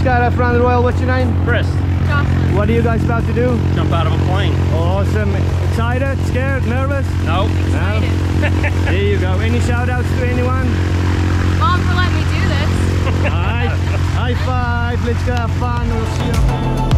Skydive Front Royal. What's your name? Chris, Jocelyn. What are you guys about to do? jump out of a plane. Awesome. Excited? Scared? Nervous? No. No? there you go. Any shout outs to anyone? Mom for letting me do this. Alright. High five. Let's go have fun. We'll see you.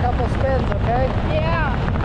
Couple spins, okay? Yeah.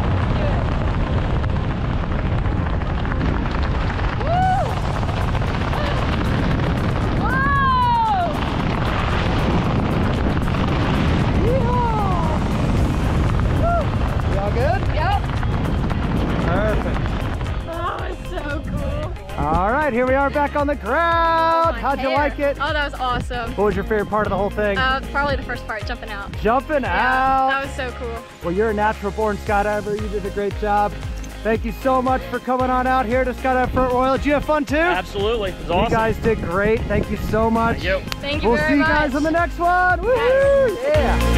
Right, here we are back on the ground. My How'd you like it? Oh, that was awesome. What was your favorite part of the whole thing? Uh, probably the first part, jumping out. Jumping Yeah, out. that was so cool. Well, you're a natural born skydiver. You did a great job. Thank you so much for coming on out here to Skydive Front Royal. Did you have fun too? Absolutely. It was You guys did great. Thank you so much. Thank you. Thank you We'll very see you much. guys on the next one. Woohoo! Yeah.